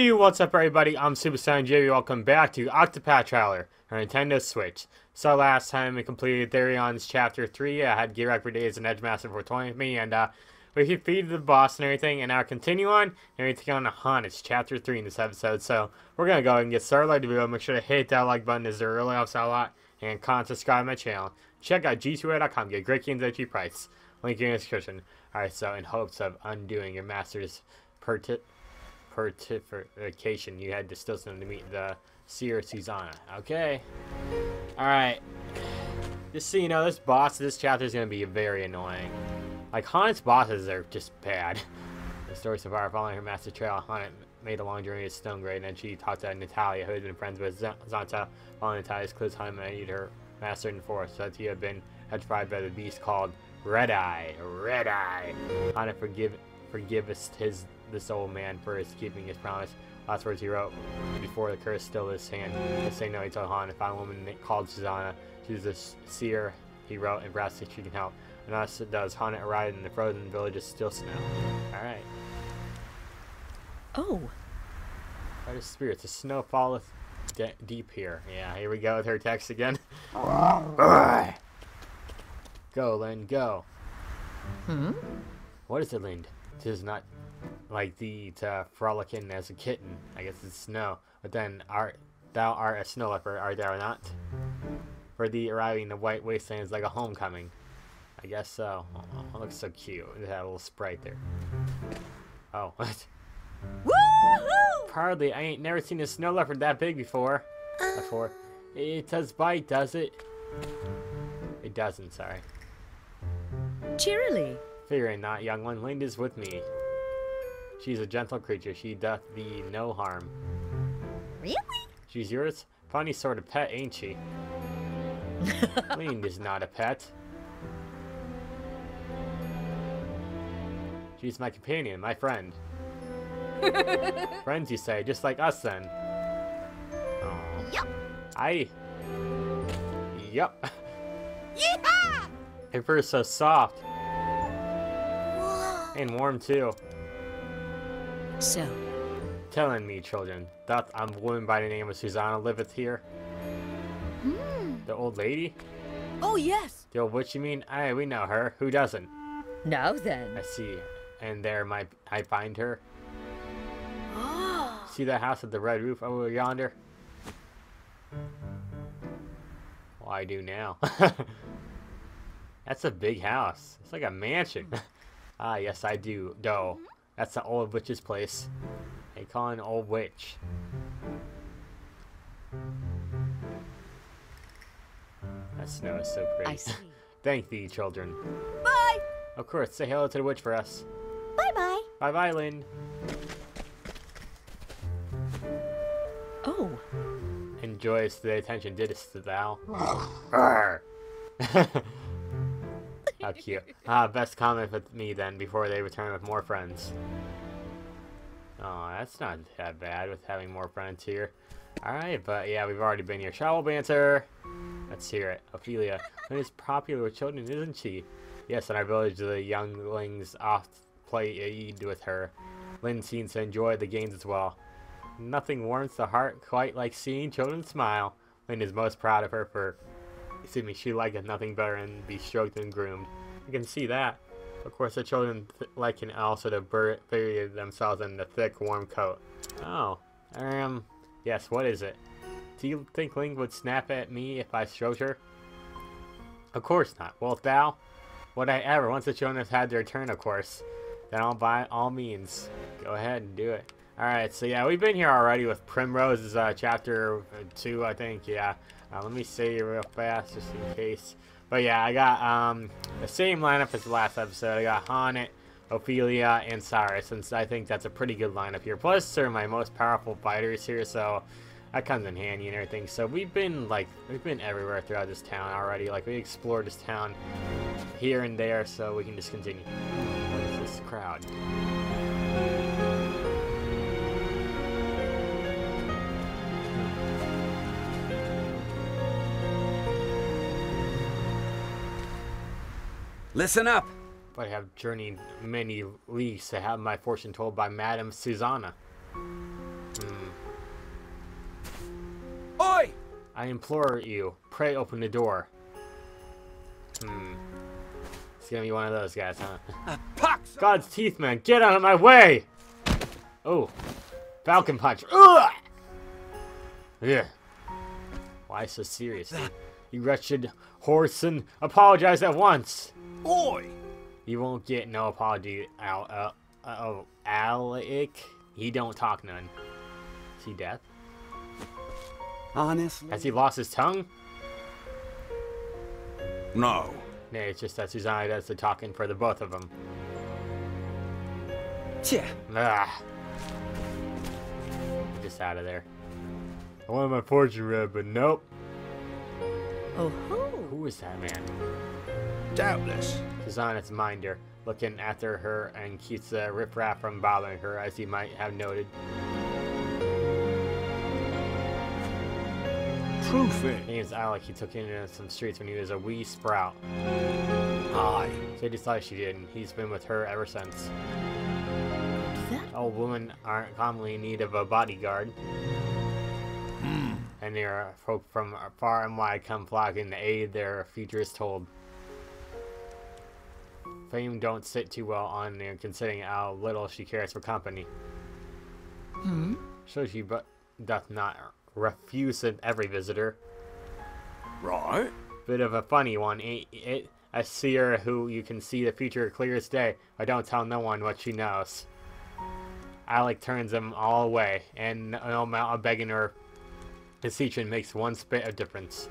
Hey, what's up everybody? I'm SuperSonicJB. Welcome back to Octopath Traveler on Nintendo Switch. So last time we completed Therion's Chapter 3, I had Gear for Days and Edgemaster for 20 with me, and uh, we defeated the boss and everything, and now continue on, and we take on the hunt. It's Chapter 3 in this episode, so we're gonna go and get started like the video. Make sure to hit that like button as there really helps out a lot, and comment, subscribe to my channel. Check out g2a.com, get great games at cheap price. Link in the description. Alright, so in hopes of undoing your master's perti certification, you had to still send to meet the Seer Susanna. Okay. Alright. Just so you know, this boss this chapter is going to be very annoying. Like, H'aanit's bosses are just bad. The story so far, following her master trail, H'aanit made a long journey to Stonegard, and then she talked to Natalia, who had been friends with Z'aanta. Following Natalia's clues, H'aanit met her master in the forest, so that he had been petrified by the beast called Red Eye. Red Eye. H'aanit forgive forgivest his this old man for his keeping his promise. Last words he wrote before the curse still his hand. To say no, he told Han, if I a woman called Susanna, she's a seer, he wrote, and perhaps she can help. And thus it does. Han arrived in the frozen village of Stillsnow. Alright. Oh. By the spirits, the snow falleth deep here. Yeah, here we go with her text again. go, Linde, go. Hmm? What is it, Linde? Tis not like thee to frolic in as a kitten. I guess it's snow. But then art thou art a snow leopard, art thou not? For thee arriving in the white wasteland is like a homecoming. I guess so. Oh, it looks so cute. It had a little sprite there. Oh, what? Woohoo! Hardly. I ain't never seen a snow leopard that big before. Before. It does bite, does it? It doesn't, sorry. Cheerily. Figuring not, young one, Linde is with me. She's a gentle creature, she doth thee no harm. Really? She's yours? Funny sort of pet, ain't she? Linde is not a pet. She's my companion, my friend. Friends, you say, just like us then. Oh. Yup. I. Yup. Yeehaw! Her fur is so soft Whoa. and warm too. So, Telling me, children, doth a woman by the name of Susanna liveth here? hmm. The old lady? Oh, yes. The old witch, you mean? Aye, we know her. Who doesn't? Now then. I see. And there might I find her. Oh. See that house with the red roof over yonder? Well, I do now. That's a big house. It's like a mansion. ah, yes, I do. Do. That's the old witch's place. They call an old witch. That snow is so pretty. I see. Thank thee, children. Bye. Of course, say hello to the witch for us. Bye-bye. Bye bye, Linde. Oh. Enjoys the attention, didst thou? How cute. Ah, best comment with me then before they return with more friends. Oh, that's not that bad with having more friends here. Alright, but yeah, we've already been here. Shovel banter! Let's hear it. Ophelia. Linde is popular with children, isn't she? Yes, in our village, the younglings oft play Aid with her. Linde seems to enjoy the games as well. Nothing warms the heart quite like seeing children smile. Linde is most proud of her for, excuse me, she liketh nothing better than be stroked and groomed. You can see that. Of course, the children th liking also to bur bury themselves in the thick, warm coat. Oh, um, yes, what is it? Do you think Linde would snap at me if I stroked her? Of course not. Wilt thou? Would I ever? Once the children have had their turn, of course. Then I'll by all means. Go ahead and do it. Alright, so yeah, we've been here already with Primrose's uh, chapter 2, I think, yeah. Uh, let me say real fast, just in case. But yeah, I got um, the same lineup as the last episode. I got H'aanit, Ophelia, and Cyrus, and so I think that's a pretty good lineup here. Plus, they're my most powerful fighters here, so that comes in handy and everything. So we've been, like, we've been everywhere throughout this town already. Like, we explored this town here and there, so we can just continue. What is this crowd? Listen up. I have journeyed many leagues to have my fortune told by Madame Susanna. Hmm. Oi! I implore you, pray open the door. Hmm. It's gonna be one of those guys, huh? Pox! God's teeth, man, get out of my way! Oh. Falcon Punch. Ugh! Yeah. Why so serious? You wretched whoreson, apologize at once! Oi! You won't get no apology, out uh, uh, oh, Alec. He don't talk none. Is he deaf? Honestly? Has he lost his tongue? No. Nay, it's just that Susanna does the talking for the both of them. Tja. Ah. Just out of there. I wanted my fortune read, but nope. Oh ho! Who is that man? Doubtless. Susanna's minder, looking after her and keeps the riffraff from bothering her, as he might have noted. Truth is. Name's Alec. He took in some streets when he was a wee sprout. Aye. So he decided she did, and he's been with her ever since. That Old women aren't commonly in need of a bodyguard. Hmm. And there are folk from far and wide come flocking to aid their future is told. Fame don't sit too well on there considering how little she cares for company. Hmm? So she but doth not refuse every visitor. Right. Bit of a funny one, ain't it? A seer who you can see the future clear as day, but don't tell no one what she knows. Alec turns them all away, and no amount of begging or beseeching makes one spit of difference.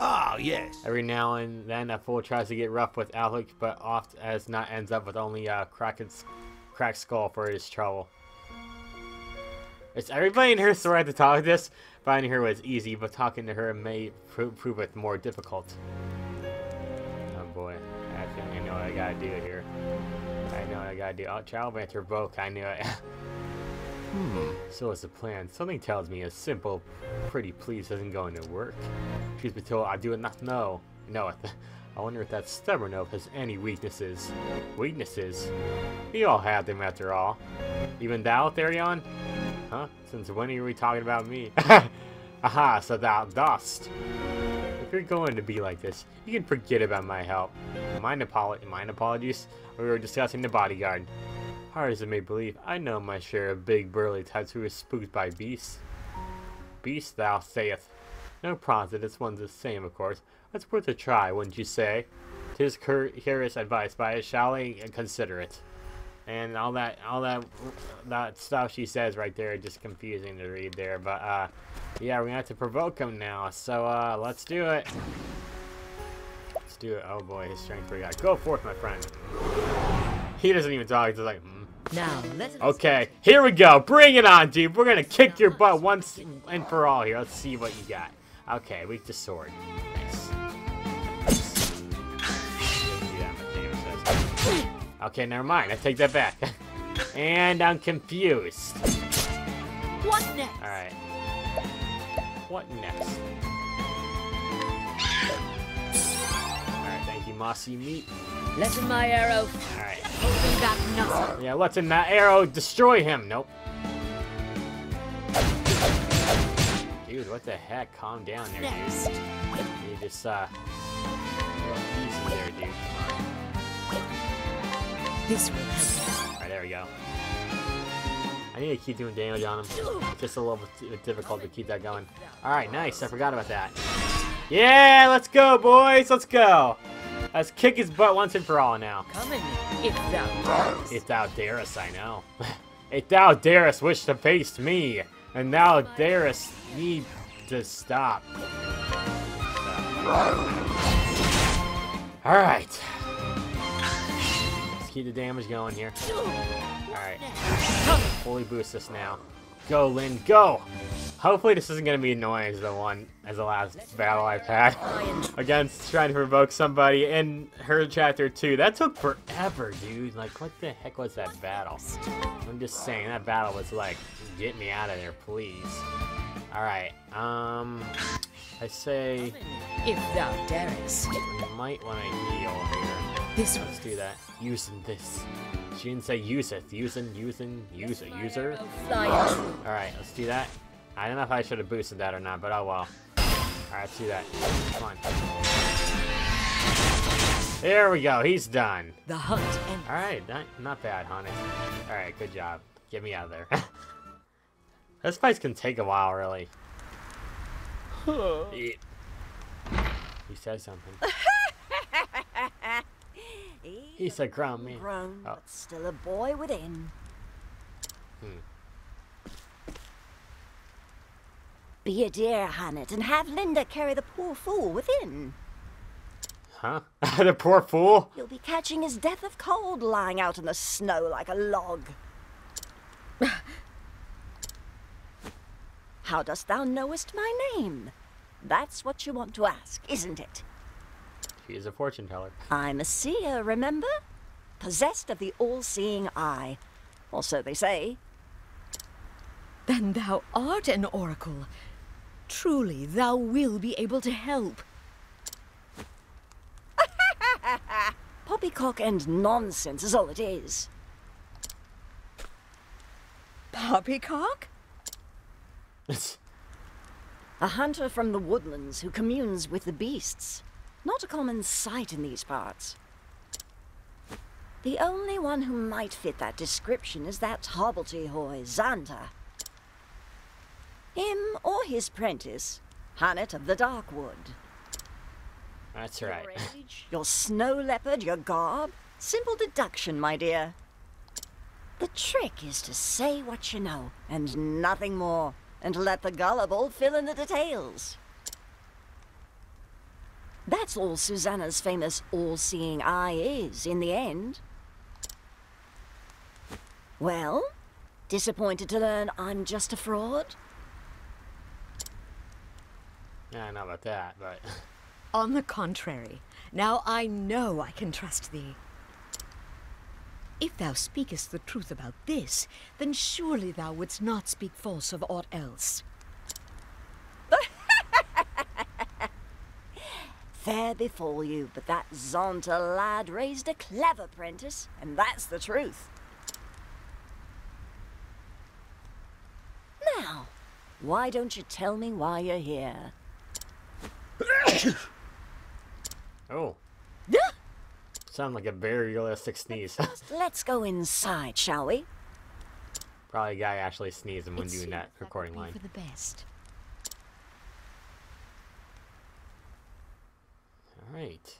Ah, yes. Every now and then a fool tries to get rough with Alec, but oft as not ends up with only a cracked, cracked skull for his trouble. Is everybody in here sorry to talk like this? Finding her was easy, but talking to her may pro prove it more difficult. Oh boy, I I know what I gotta do here. I know what I gotta do. Oh, child banter both. I knew it. Hmm. So what's the plan? Something tells me a simple, pretty please isn't going to work. She's been told I do not know. No, I wonder if that stubborn oaf has any weaknesses. Weaknesses? We all have them after all. Even thou, Therion? Huh? Since when are we talking about me? Aha, so thou dost. If you're going to be like this, you can forget about my help. Mine, apolo mine apologies? We were discussing the bodyguard. Hard as it may believe, I know my share of big burly types who are spooked by beasts. Beast, thou sayest. No promise that this one's the same, of course. It's worth a try, wouldn't you say? Tis cur- curious advice, but I shall consider it. And all that, all that, that stuff she says right there, just confusing to read there. But uh, yeah, we're gonna have to provoke him now. So uh, let's do it. Let's do it. Oh boy, his strength we got. Go forth, my friend. He doesn't even talk. He's just like. Mm. Now Okay, here we go. Bring it on, dude. We're gonna kick your butt once and for all here. Let's see what you got. Okay, weak to sword. Nice. Okay, never mind. I take that back. and I'm confused. What next? Alright. What next? Mossy Meat. Lessen my arrow. Alright. Holding back nothing. Yeah, let's in that arrow destroy him. Nope. Dude, what the heck? Calm down there, Next. dude. You just, uh, easy there, dude. This will help. Alright, there we go. I need to keep doing damage on him. It's just a little bit difficult to keep that going. Alright, nice. I forgot about that. Yeah, let's go, boys. Let's go. Let's kick his butt once and for all now. Come in, if thou darest. If thou darest, I know. if thou darest wish to face me, and thou darest need to stop. Alright. Let's keep the damage going here. Alright. Fully boost this now. Go, Linde, go! Hopefully this isn't gonna be annoying as the one as the last battle I've had against trying to provoke somebody in her chapter two. That took forever, dude. Like what the heck was that battle? I'm just saying that battle was like, get me out of there, please. Alright, um I say If thou darest. we might want to heal here. This Let's do that. Using this. She didn't say useth. Using, using, use a user. fly. Alright, let's do that. I don't know if I should have boosted that or not, but oh well. Alright, let's that. Come on. There we go. He's done. The hunt ends. Alright, not, not bad, Honey. Alright, good job. Get me out of there. this fight can take a while, really. he said something. He said ground me. Grown, Oh. but still a boy within. Hmm. Be a dear, H'aanit, and have Linde carry the poor fool within. Huh? the poor fool? You'll be catching his death of cold lying out in the snow like a log. How dost thou knowest my name? That's what you want to ask, isn't it? She is a fortune teller. I'm a seer, remember? Possessed of the all-seeing eye. Or so they say. Then thou art an oracle. Truly, thou will be able to help. Poppycock and nonsense is all it is. Poppycock? A hunter from the woodlands who communes with the beasts. Not a common sight in these parts. The only one who might fit that description is that hobbledehoy, Z'aanta. Him or his prentice, H'aanit of the Darkwood. That's right. Your age, your snow leopard, your garb. Simple deduction, my dear. The trick is to say what you know, and nothing more, and let the gullible fill in the details. That's all Susanna's famous all-seeing eye is, in the end. Well, disappointed to learn I'm just a fraud? Yeah, I know about that, but On the contrary, now I know I can trust thee. If thou speakest the truth about this, then surely thou wouldst not speak false of aught else. Fair befall you, but that Z'aanta lad raised a clever prentice, and that's the truth. Now, why don't you tell me why you're here? oh, sound like a very realistic sneeze. Let's go inside, shall we? Probably a guy actually sneezing when It doing that recording line. For the best. All right.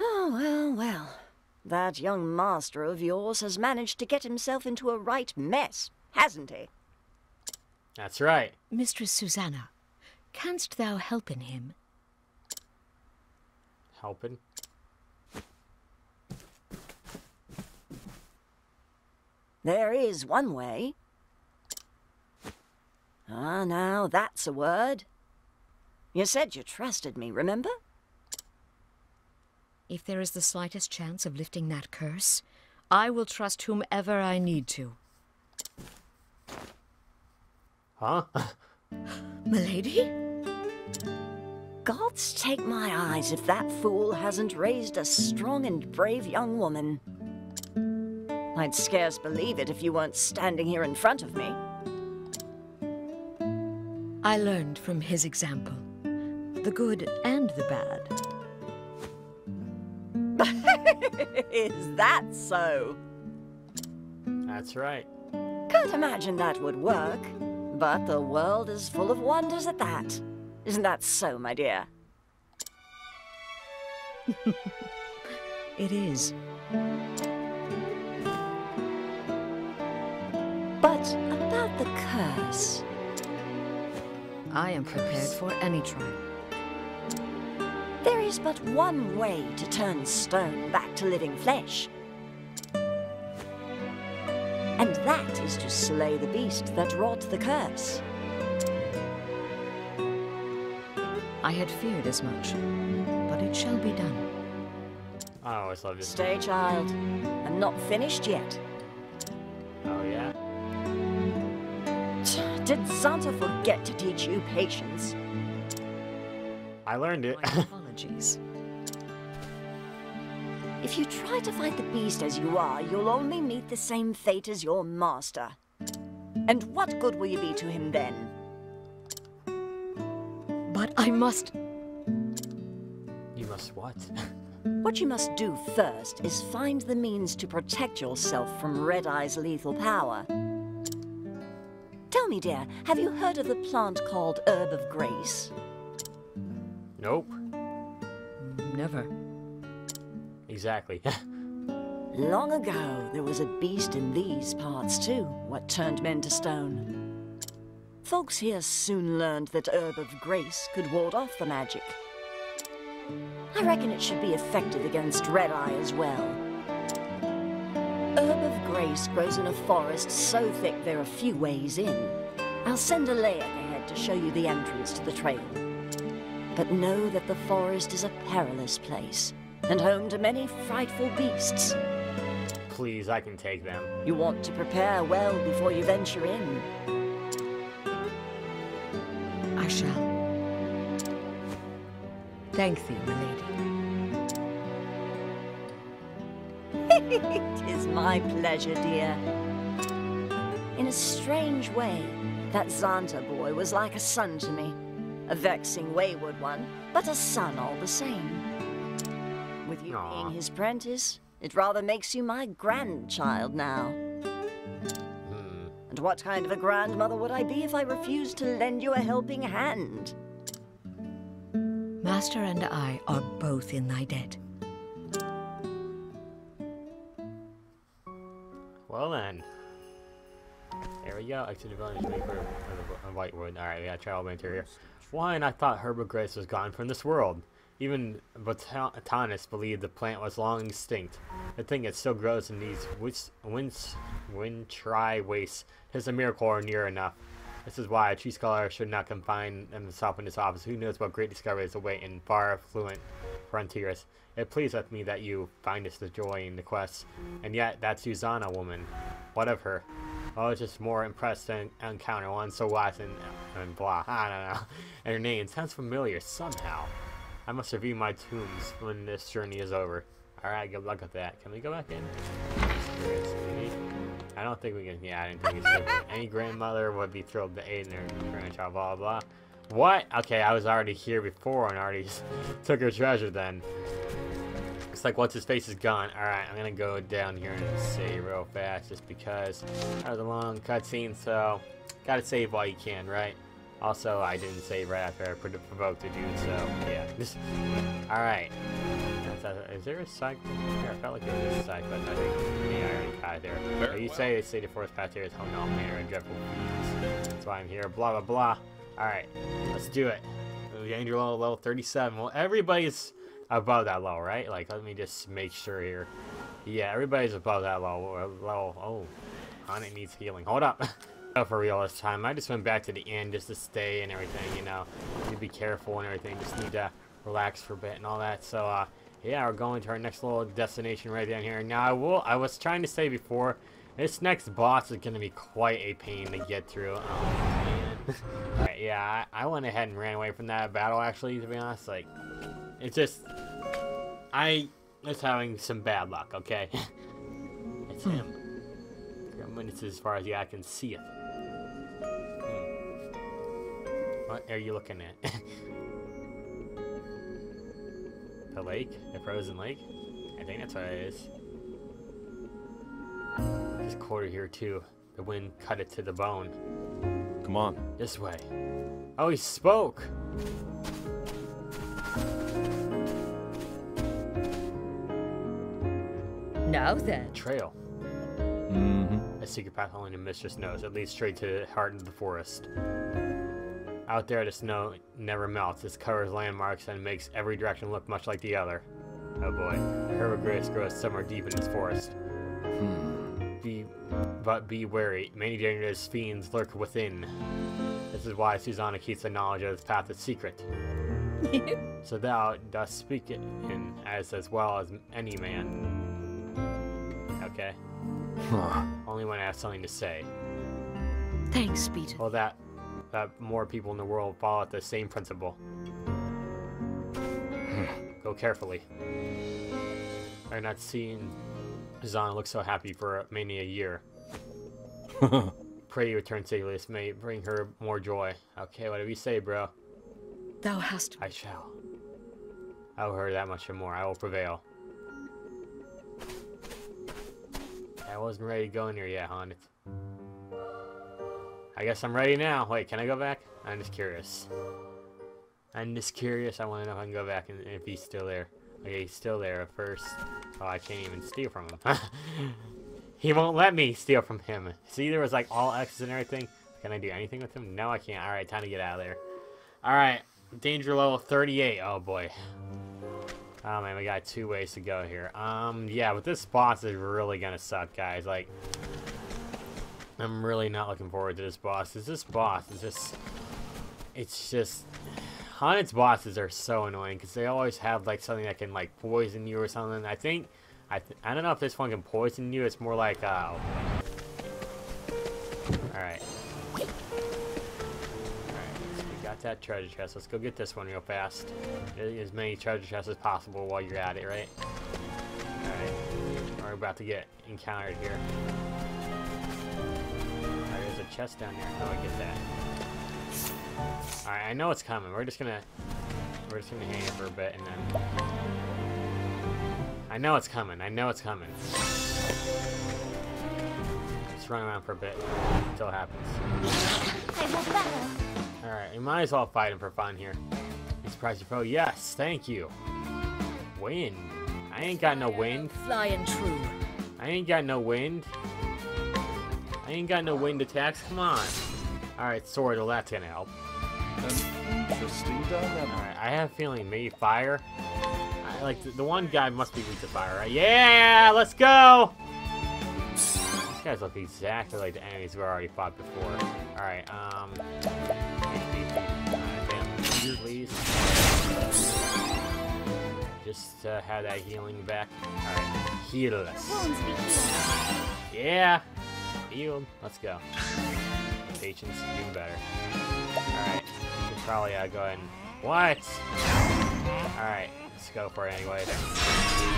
Oh, well, well. That young master of yours has managed to get himself into a right mess, hasn't he? That's right. Mistress Susanna, canst thou help in him? Helping. There is one way. Ah, now that's a word. You said you trusted me, remember? If there is the slightest chance of lifting that curse, I will trust whomever I need to. Huh? Milady? Gods take my eyes if that fool hasn't raised a strong and brave young woman. I'd scarce believe it if you weren't standing here in front of me. I learned from his example, the good and the bad. is that so? That's right. Can't imagine that would work. But the world is full of wonders at that. Isn't that so, my dear? It is. But about the curse. I am prepared for any trial. There is but one way to turn stone back to living flesh. That is to slay the beast that wrought the curse. I had feared as much, but it shall be done. I always love this. Stay, child. I'm not finished yet. Oh yeah. Did Z'aanta forget to teach you patience? I learned it. My apologies. If you try to fight the beast as you are, you'll only meet the same fate as your master. And what good will you be to him then? But I must. You must what? What you must do first is find the means to protect yourself from Red Eye's lethal power. Tell me, dear, have you heard of the plant called Herb of Grace? nope. Never. Exactly. Long ago, there was a beast in these parts too, what turned men to stone. Folks here soon learned that Herb of Grace could ward off the magic. I reckon it should be effective against Red Eye as well. Herb of Grace grows in a forest so thick there are few ways in. I'll send a layer ahead to show you the entrance to the trail. But know that the forest is a perilous place, and home to many frightful beasts. Please, I can take them. You want to prepare well before you venture in. I shall. Thank thee, my lady. it is my pleasure, dear. In a strange way, that Z'aanta boy was like a son to me. A vexing, wayward one, but a son all the same. With you Aw. being his prentice, it rather makes you my grandchild now. Hmm. And what kind of a grandmother would I be if I refused to lend you a helping hand? Master and I are both in thy debt. Well then. There we go. Exit the village wait for a Whitewood. Alright, we got travel banter here. One, I thought Herb of Grace was gone from this world. Even botanists believed the plant was long extinct. The thing it still grows in these wintry wastes is a miracle or near enough. This is why a tree scholar should not confine himself in his office. Who knows what great discoveries await in far affluent frontiers. It pleaseth me that you find findest the joy in the quest. And yet, that Susanna woman. What of her? I was just more impressed than encounter one so wise and, and blah. I don't know. And her name sounds familiar somehow. I must review my tombs when this journey is over. Alright, good luck with that. Can we go back in? I don't think we can. Yeah, I didn't think should. Any grandmother would be thrilled to aid in their grandchild, blah, blah, blah. What? Okay, I was already here before and already took her treasure then. Looks like once his face is gone. Alright, I'm gonna go down here and save real fast just because that was a long cutscene, so gotta save while you can, right? Also, I didn't say right after I pro- provoked to do so. Yeah. Alright. Is there a side? I felt like there was a side button. I think maybe I already got it there. Very you well. say the forest path here is home all manner of dreadful beings. That's why I'm here. Blah blah blah. Alright, let's do it. Danger level level 37. Well, everybody's above that level, right? Like, let me just make sure here. Yeah, everybody's above that level. level. Oh, Onyx needs healing. Hold up. For real this time. I just went back to the inn just to stay and everything, you know. You be careful and everything. Just need to relax for a bit and all that. So, uh, yeah, we're going to our next little destination right down here. Now, I will. I was trying to say before, this next boss is going to be quite a pain to get through. Oh, man. Alright, yeah, I, I went ahead and ran away from that battle, actually, to be honest. Like, it's just... I was having some bad luck, okay? it's him. I mean, it's as far as the eye can see it. What are you looking at? the lake? The frozen lake? I think that's what it is. This quarter here too. The wind cut it to the bone. Come on. This way. Oh, he spoke! Now then. Trail. Mm-hmm. A secret path only the mistress knows. It leads straight to the heart of the forest. Out there, the snow never melts. It covers landmarks and makes every direction look much like the other. Oh boy. Herb of Grace grows somewhere deep in this forest. Hmm. Be, but be wary. Many dangerous fiends lurk within. This is why Susanna keeps the knowledge of this path a secret. so thou dost speak it in as as well as any man. Okay. Huh. Only when I have something to say. Thanks, Peter. Well, that that more people in the world follow the same principle. Hmm. Go carefully. I've not seen Zana look so happy for many a year. Pray you return safely. This may bring her more joy. Okay, whatever you say, bro. Thou hast I shall. I will hear that much and more. I will prevail. I wasn't ready to go in here yet, hon. It's- I guess I'm ready now. Wait, can I go back? I'm just curious. I'm just curious. I want to know if I can go back and if he's still there. Okay, he's still there at first. Oh, I can't even steal from him. he won't let me steal from him. See, there was like all X's and everything. Can I do anything with him? No, I can't. Alright, time to get out of there. Alright, danger level 38. Oh boy. Oh man, we got two ways to go here. Um, yeah, but this boss is really gonna suck, guys. Like, I'm really not looking forward to this boss. Cause this boss is just, it's just, Haunted's bosses are so annoying because they always have like something that can like poison you or something. I think, I, th I don't know if this one can poison you. It's more like, uh, all right. Alright, so we got that treasure chest. Let's go get this one real fast. Get As many treasure chests as possible while you're at it, right? Alright. We're about to get encountered here. Chest down here. How do I get that? Alright, I know it's coming. We're just gonna... We're just gonna hang it for a bit and then... I know it's coming. I know it's coming. Just run around for a bit until it happens. I will battle. Alright, you might as well fight him for fun here. You surprised your foe? Yes, thank you. Wind. I ain't got no wind. flying true. I ain't got no wind. I ain't got no wind attacks. Come on. Alright, sword. Well, that's gonna help. An interesting dilemma. Alright, I have a feeling maybe fire. I, like, the, the one guy must be weak to fire, right? Yeah, let's go! These guys look exactly like the enemies we already fought before. Alright, um... Here, please. Just uh, have that healing back. Alright, heal us. Wounds be healed. Yeah! Healed. Let's go. Patience, even better. Alright. Should probably uh, go ahead and... What? Alright, let's go for it anyway.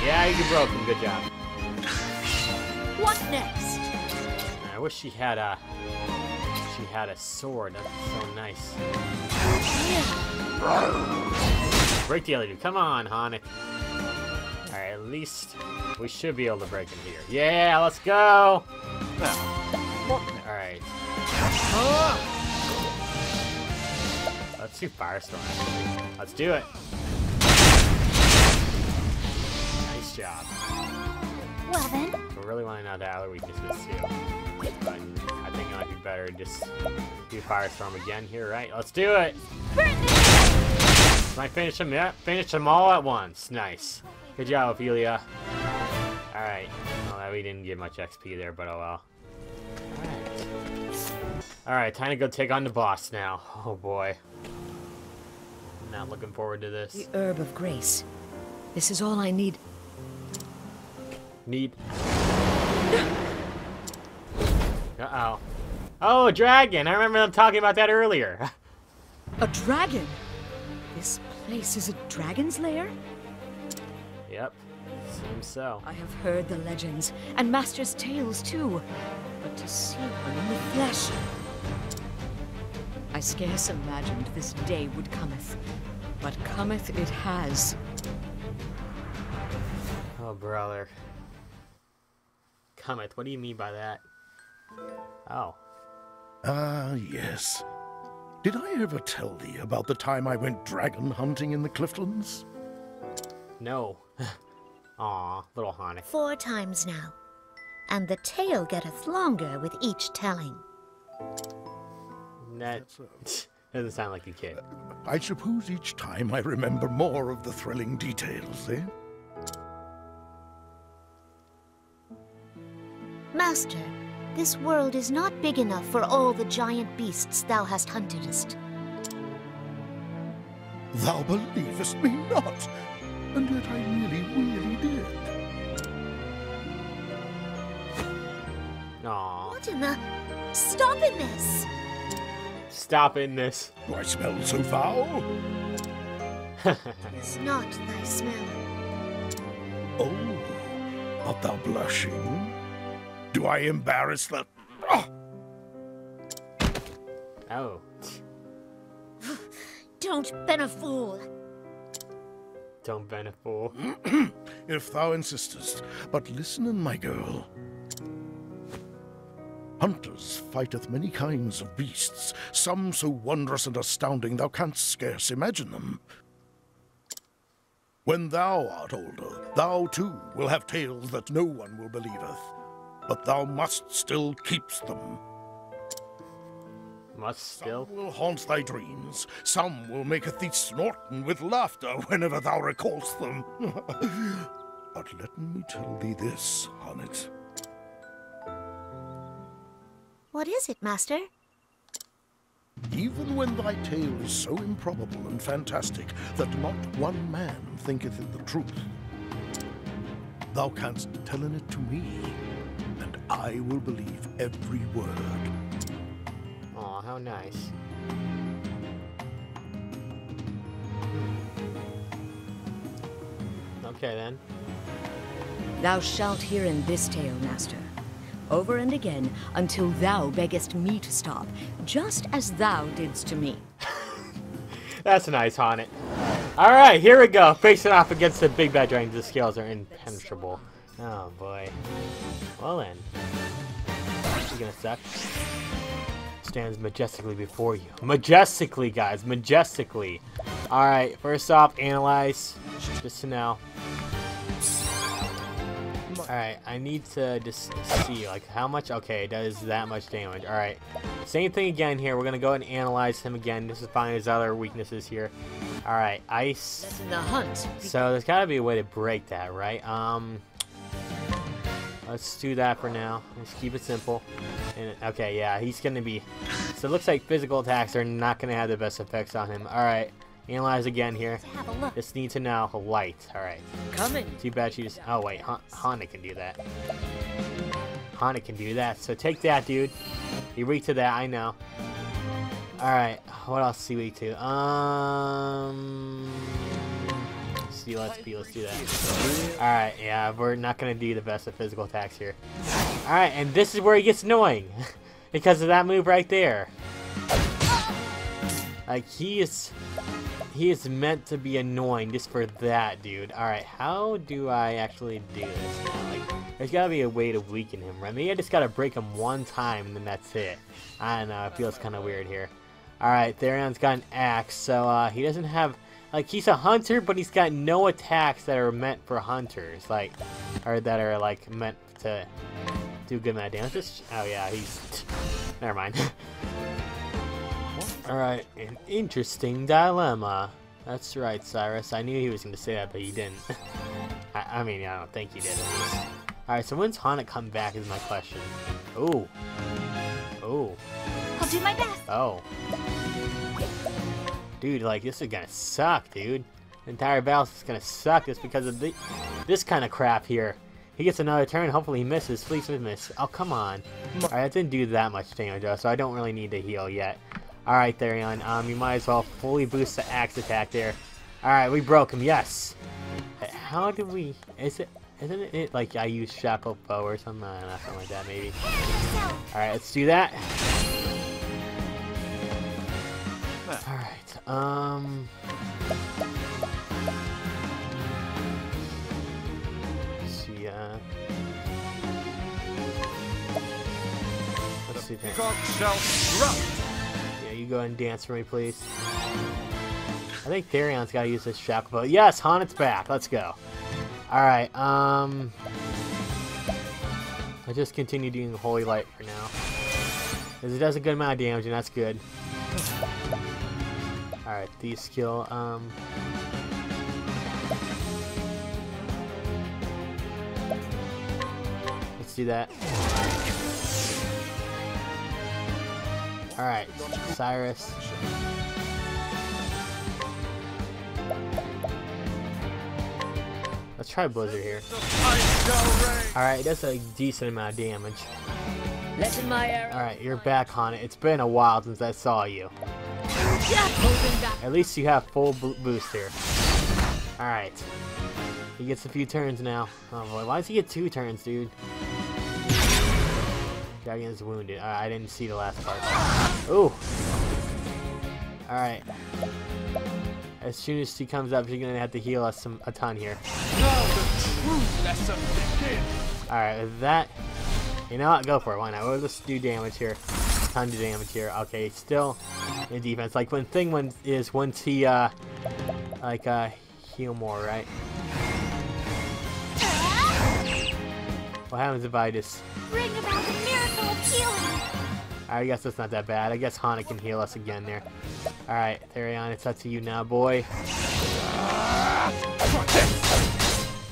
Yeah, you broken. Good job. What next? I wish she had a... She had a sword. That's so nice. Break the other dude. Come on, Hanek. Alright, at least we should be able to break him here. Yeah, let's go! Alright. Let's do Firestorm, actually. Let's do it. Nice job. Well then, We really want to know the other weaknesses too. But I think it might be better to just do Firestorm again here, right? Let's do it! Might finish them, yeah, finish them all at once. Nice. Good job, Ophelia. Alright. Well, we didn't get much XP there, but oh well. Alright. Time to go take on the boss now. Oh boy. Not looking forward to this. The herb of grace. This is all I need. Need. Uh-oh. Oh, a dragon! I remember them talking about that earlier. A dragon. This place is a dragon's lair? yep. Seems so. I have heard the legends and master's tales too, but to see one in the flesh. I scarce imagined this day would cometh, but cometh it has. Oh, brother. Cometh, what do you mean by that? Oh. Ah, yes. Did I ever tell thee about the time I went dragon hunting in the Cliftlands? No. Aw, little Hanek. four times now. And the tale getteth longer with each telling. That doesn't sound like a kid. I suppose each time I remember more of the thrilling details, eh? Master, this world is not big enough for all the giant beasts thou hast huntedest. Thou believest me not, and yet I really, really did. Aw. What in the... Stop in this! Stop in this. Do I smell so foul? it's not thy smell. Oh, art thou blushing? Do I embarrass the... Ah! oh. Do Don't been a fool. Don't been a fool. If thou insistest, but listen in, my girl. Hunters fighteth many kinds of beasts, some so wondrous and astounding thou canst scarce imagine them. When thou art older, thou too will have tales that no one will believeth, but thou must still keeps them. Must still. Some will haunt thy dreams, some will maketh thee snorten with laughter whenever thou recallst them. but let me tell thee this, H'aanit. What is it, Master? Even when thy tale is so improbable and fantastic that not one man thinketh it the truth, thou canst tell it to me, and I will believe every word. Aw, how nice. Okay then. Thou shalt hear in this tale, master, over and again, until thou beggest me to stop, just as thou didst to me. That's a nice Haunted. Alright, here we go. Facing off against the big bad dragon. The scales are impenetrable. Oh boy. Well then. He's gonna suck. Stands majestically before you. Majestically, guys. Majestically. Alright, first off, analyze. Just to know. Alright, I need to just see, like, how much? Okay, it does that much damage. Alright. Same thing again here. We're gonna go ahead and analyze him again. This is finding his other weaknesses here. Alright, ice. The hunt. So there's gotta be a way to break that, right? Um, let's do that for now. Let's keep it simple. And, okay, yeah, he's gonna be. So it looks like physical attacks are not gonna have the best effects on him. All right, analyze again here. To have a look. Just need to know light. All right. Coming. Too bad she just. Oh wait, Han- Honda can do that. Honda can do that. So take that, dude. You weak to that, I know. All right. What else is he weak to? Um. let's See, let's be. Let's do that. All right. Yeah, we're not gonna do the best of physical attacks here. All right, and this is where he gets annoying because of that move right there. Like he is he is meant to be annoying just for that, dude. Alright, how do I actually do this now? Like, there's gotta be a way to weaken him, right? Maybe I just gotta break him one time and then that's it. I don't know, it feels kind of weird here. Alright, Therion's got an axe, so uh, he doesn't have... Like, he's a hunter, but he's got no attacks that are meant for hunters. Like, or that are, like, meant to do good amount of damage. Oh, yeah, he's... Never mind. Alright, an interesting dilemma. That's right, Cyrus. I knew he was going to say that, but he didn't. I, I mean, I don't think he did. Alright, so when's Haunted come back is my question. Ooh. Ooh. I'll do my best. Oh. Dude, like, this is gonna suck, dude. The entire battle is gonna suck just because of the, this kind of crap here. He gets another turn, hopefully he misses. Please miss. Oh, come on. Alright, that didn't do that much damage, though, so I don't really need to heal yet. Alright, Therion, um, you might as well fully boost the axe attack there. Alright, we broke him, yes! How do we... Is it... Isn't it like I use Shackle Bow or something? Know, something like that, maybe. Alright, let's do that. Alright, um... let's see, uh... Let's see there. Go ahead and dance for me, please. I think Therion's got to use this shackle bow. Yes, H'aanit's back. Let's go. Alright, um... I just continue doing Holy Light for now. Because it does a good amount of damage, and that's good. Alright, the skill, um... Let's do that. Alright, Cyrus. Let's try Blizzard here. I shall reign. Alright, that's a decent amount of damage. Lessen my arrow. Alright, you're back on it. It's been a while since I saw you. At least you have full boost here. Alright. He gets a few turns now. Oh boy, why does he get two turns, dude? Dragon's wounded. Alright, I didn't see the last part. Ooh! Alright. as soon as she comes up, she's gonna have to heal us some a ton here. Alright, with that, you know what? Go for it. Why not? We'll just do damage here. Tons of damage here. Okay, still in defense. Like when thing one is once he uh like uh heal more, right? What happens if I just Bring about the miracle of healing. I guess that's not that bad. I guess Hana can heal us again there. Alright, Therion, it's up to you now, boy.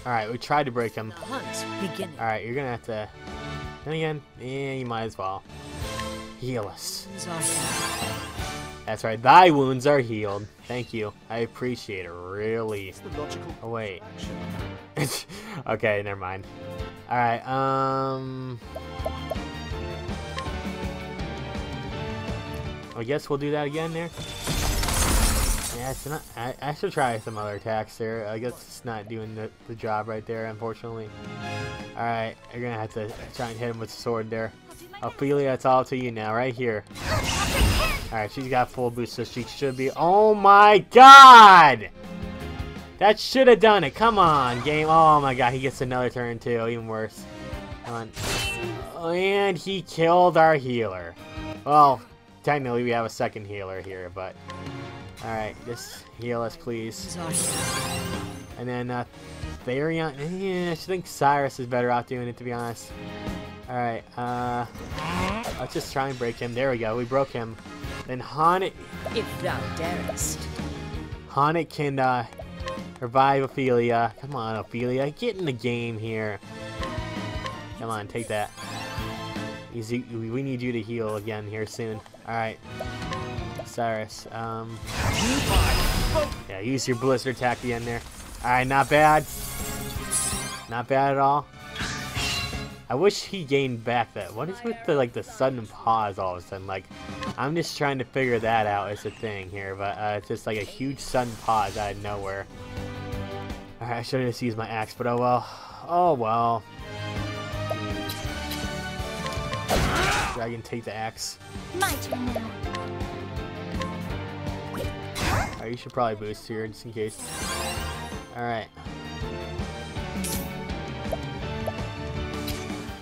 Alright, we tried to break him. The hunt's beginning. Alright, you're gonna have to... Then again, yeah, you might as well. Heal us. That's right, thy wounds are healed. Thank you. I appreciate it, really. Oh, wait. okay, never mind. Alright, um... I guess we'll do that again there. Yeah, it's not, I, I should try some other attacks there. I guess it's not doing the, the job right there, unfortunately. Alright, you're gonna have to try and hit him with the sword there. Ophelia, it's all to you now, right here. Alright, she's got full boost, so she should be- Oh my god! That should have done it. Come on, game. Oh my god, he gets another turn too. Even worse. Come on. And he killed our healer. Well, technically we have a second healer here, but... Alright, just heal us, please. And then, uh, Therion... Eh, I think Cyrus is better off doing it, to be honest. Alright, uh... Let's just try and break him. There we go, we broke him. Then H'aanit... If thou darest. H'aanit can, uh... Revive Ophelia. Come on, Ophelia. Get in the game here. Come on, take that. Easy. We need you to heal again here soon. Alright. Cyrus, um... Yeah, use your Blizzard attack at the end there. Alright, not bad. Not bad at all. I wish he gained back that. What is with the, like, the sudden pause all of a sudden? Like, I'm just trying to figure that out as a thing here, but uh, it's just like a huge sudden pause out of nowhere. Alright, I should have just used my axe, but oh well. Oh well. Dragon, take the axe. My turn now. Alright, you should probably boost here just in case. Alright.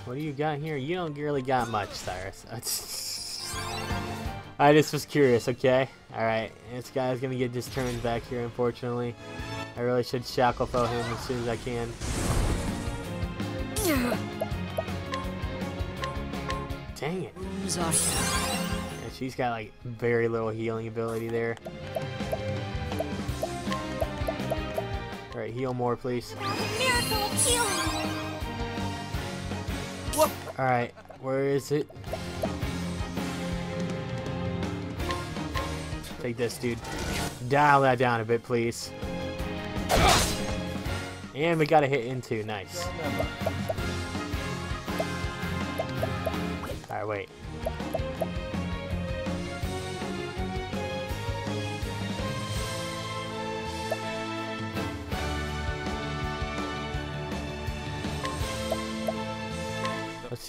What do you got here? You don't really got much, Cyrus. I just was curious, okay? Alright, this guy's gonna get just turned back here, unfortunately. I really should shackle foe him as soon as I can. Dang it. Yeah, she's got like very little healing ability there. Alright, heal more, please. Miracle healing. Alright, where is it? Take this, dude. Dial that down a bit, please. And we got a hit into. Nice. Alright, wait.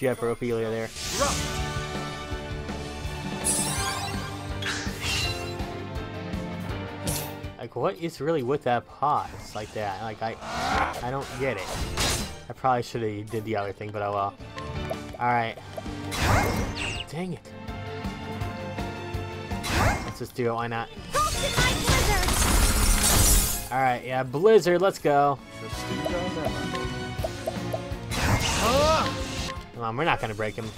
Let's see for Ophelia there. Like, what is really with that pause like that? Like, I, I don't get it. I probably should have did the other thing, but oh well. All right. Dang it. Let's just do it. Why not? Toasted my blizzard. All right. Yeah, Blizzard. Let's go. Come on, we're not gonna break him.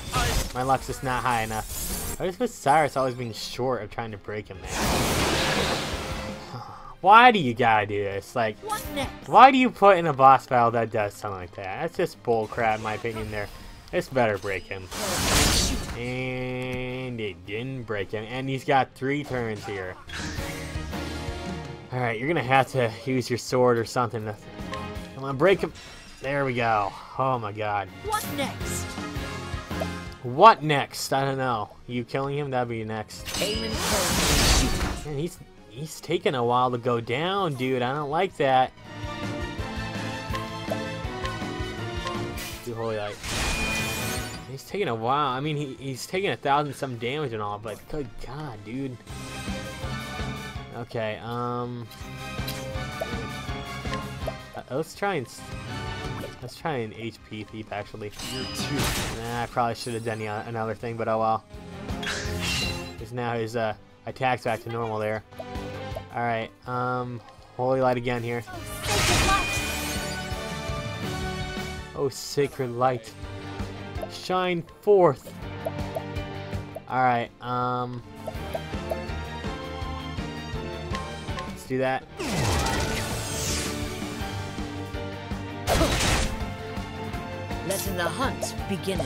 My luck's just not high enough. I just with Cyrus always being short of trying to break him, man. Why do you gotta do this? Like, why do you put in a boss battle that does something like that? That's just bullcrap, in my opinion. There, it's better break him. And it didn't break him, and he's got three turns here. All right, you're gonna have to use your sword or something. To... Come on, break him. There we go. Oh my god. What next? What next? I don't know. You killing him? That'd be next. Aim and kill. Man, he's he's taking a while to go down, dude. I don't like that. Do holy light. He's taking a while. I mean, he, he's taking a thousand some damage and all, but good god, dude. Okay, um... uh, let's try and... Let's try an HP thief, actually. Nah, I probably should have done uh, another thing, but oh well. Because now his uh, attack's back to normal there. Alright, um... Holy Light again here. Oh, sacred light. Shine forth. Alright, um... Let's do that. Letting the hunt begin.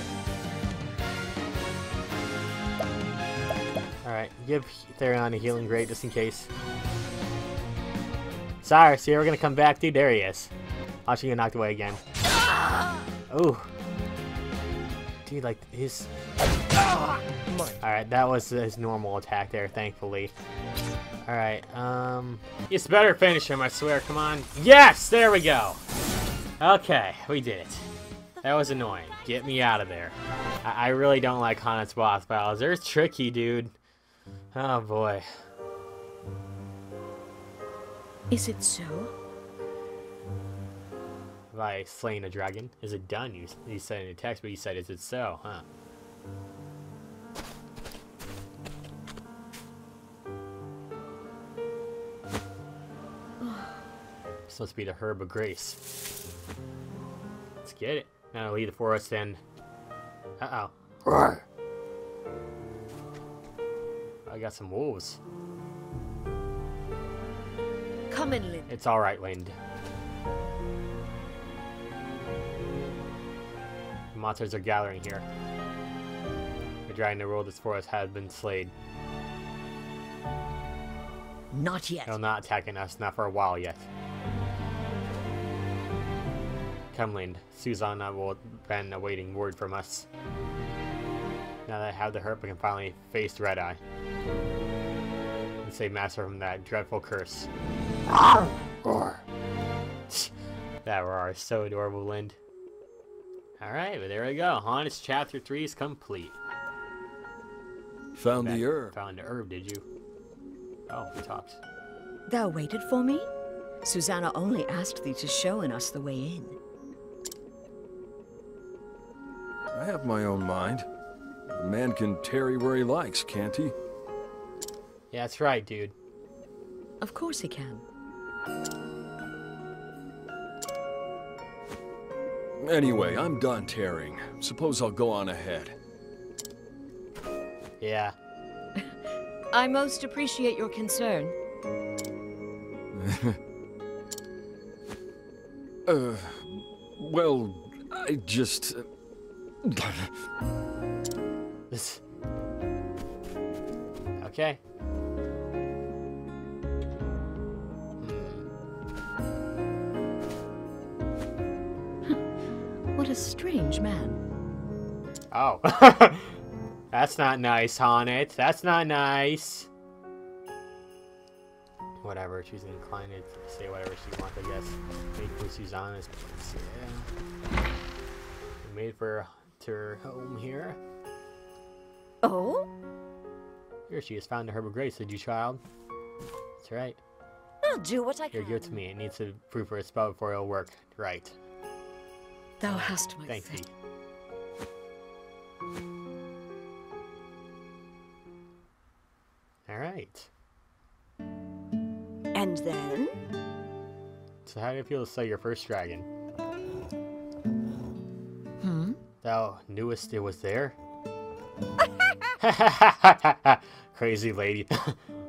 Alright, give Therion a healing grade just in case. Cyrus, we're gonna come back, dude. There he is. Watch you get knocked away again. Ooh. Dude, like his. Alright, that was his normal attack there, thankfully. Alright, um. It's better finish him, I swear. Come on. Yes! There we go! Okay, we did it. That was annoying. Get me out of there. I, I really don't like H'aanit's boss battles. They're tricky, dude. Oh boy. Is it so? Have I slain a dragon? Is it done? You, you said in the text, but you said, is it so, huh? Supposed to be the Herb of Grace. Let's get it. Now lead the forest and... Uh-oh. I got some wolves. Come in, Linde. It's alright, Linde. The monsters are gathering here. The dragon that ruled this forest has been slayed. Not yet. They're not attacking us, not for a while yet. Come, Linde. Susanna will been awaiting word from us. Now that I have the herb, I can finally face Red Eye. And save Master from that dreadful curse. Roar. that roar is so adorable, Linde. Alright, but there we go. H'aanit's chapter 3 is complete. Found Bet- the herb. Found the herb, did you? Oh, we talked. Thou waited for me? Susanna only asked thee to show in us the way in. I have my own mind. A man can tarry where he likes, can't he? Yeah, that's right, dude. Of course he can. Anyway, I'm done tarrying. Suppose I'll go on ahead. Yeah. I most appreciate your concern. Uh, well, I just... This. Okay. Hmm. What a strange man. Oh. That's not nice, H'aanit. That's not nice. Whatever, she's inclined to say whatever she wants, I guess. Make for Susanna's place, yeah. Made for her home here. Oh? Here she is, found the Herb of Grace, did you, child? That's right. I'll do what I Here, can. give it to me. It needs to prove for a spell before it'll work. Right. Thou hast my Thank thee. Alright. And then? So how do you feel to slay your first dragon? Thou knewest it was there? Crazy lady.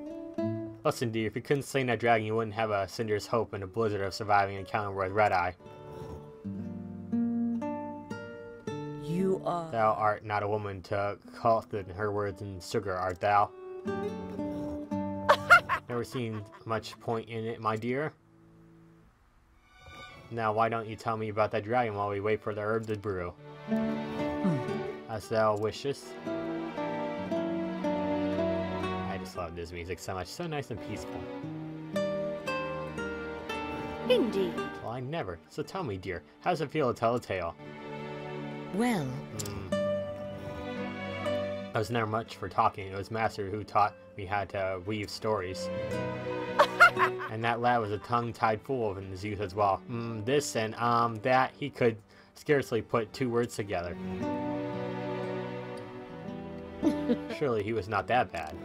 Listen, dear, if you couldn't slay that dragon, you wouldn't have a cinder's hope in a blizzard of surviving an encounter with Red Eye. You are. Thou art not a woman to call in her words and sugar, art thou? Never seen much point in it, my dear. Now, why don't you tell me about that dragon while we wait for the herb to brew? As thou wishest. I just love this music so much. So nice and peaceful. Indeed. Well, I never. So tell me, dear, how does it feel to tell a tale? Well, Hmm. I was never much for talking. It was Master who taught me how to weave stories. and that lad was a tongue-tied fool in his youth as well. Mm, this and um that he could scarcely put two words together. Surely he was not that bad.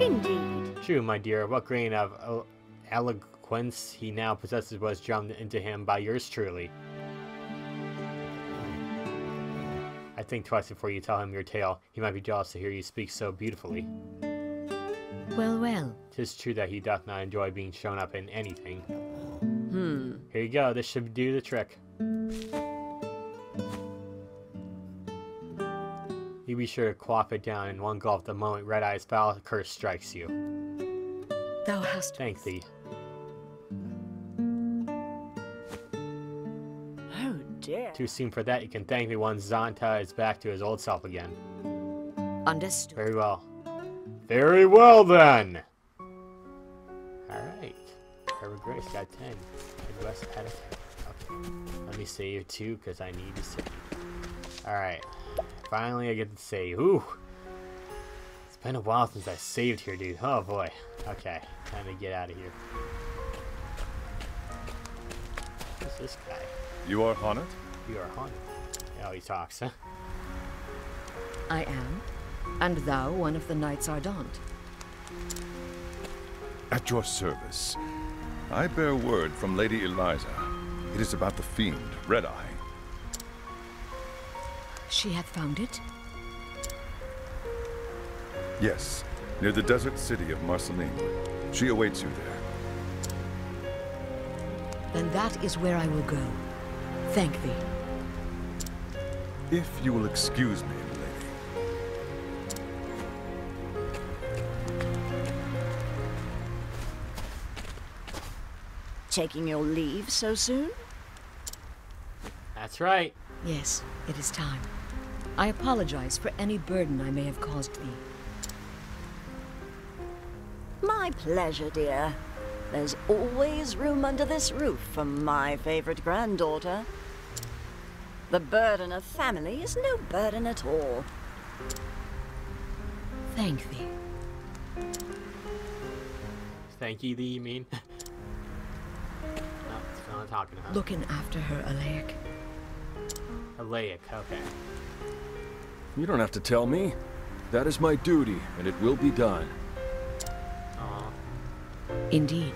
Indeed. True, my dear. What grain of eloquence he now possesses was drummed into him by yours truly. I think twice before you tell him your tale. He might be jealous to hear you speak so beautifully. Well, well. Tis true that he doth not enjoy being shown up in anything. Hmm. Here you go. This should do the trick. You be sure to quaff it down in one gulp the moment Red Eye's foul curse strikes you. Thou hast Thank thee. Oh dear. Too soon for that. You can thank me once Z'aanta is back to his old self again. understood. Very well. Very well then. Alright. Trevor Grace got 10. Midwest out of 10. Okay. Let me save too, because I need to save. Alright. Finally I get to save. Ooh. It's been a while since I saved here, dude. Oh boy. Okay. Time to get out of here. Who's this guy? You are H'aanit? You are H'aanit. Oh, he talks, huh? I am. And thou one of the Knights Ardent. At your service. I bear word from Lady Eliza. It is about the fiend, Red Eye. She hath found it? Yes, near the desert city of Marsalim. She awaits you there. Then that is where I will go. Thank thee. If you will excuse me, Taking your leave so soon? That's right. Yes, it is time. I apologize for any burden I may have caused thee. My pleasure, dear. There's always room under this roof for my favorite granddaughter. The burden of family is no burden at all. Thank thee. Thank you, thee, you mean? talking about. Looking after her, Alaic. Alaic, okay. You don't have to tell me. That is my duty, and it will be done. Aw. Indeed.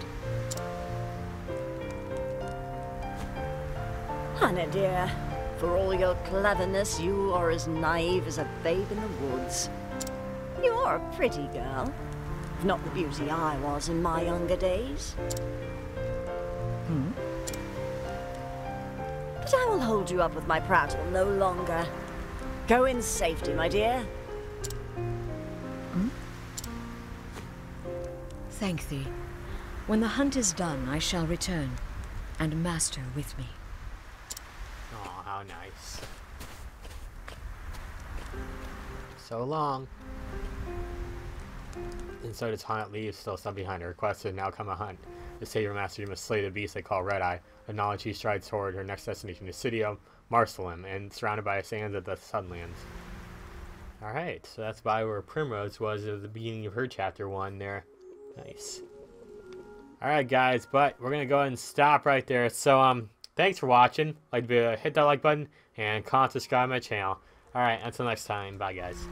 H'aanit, dear, for all your cleverness, you are as naive as a babe in the woods. You are a pretty girl. If not the beauty I was in my younger days. Hold you up with my prattle no longer. Go in safety, my dear. Hmm? Thank thee. When the hunt is done, I shall return, and Master with me. Oh, how nice. So long. And so does H'aanit leaves Stillsnow behind her. Request to now come a hunt. To save your master, you must slay the beast they call Red Eye. With knowledge, he strides toward her next destination, the city of Marsalim, and surrounded by the sands of the Sunlands. Alright, so that's by where Primrose was at the beginning of her chapter 1 there. Nice. Alright guys, but we're gonna go ahead and stop right there. So um thanks for watching. Like to hit that like button and comment subscribe my channel. Alright, until next time, bye guys.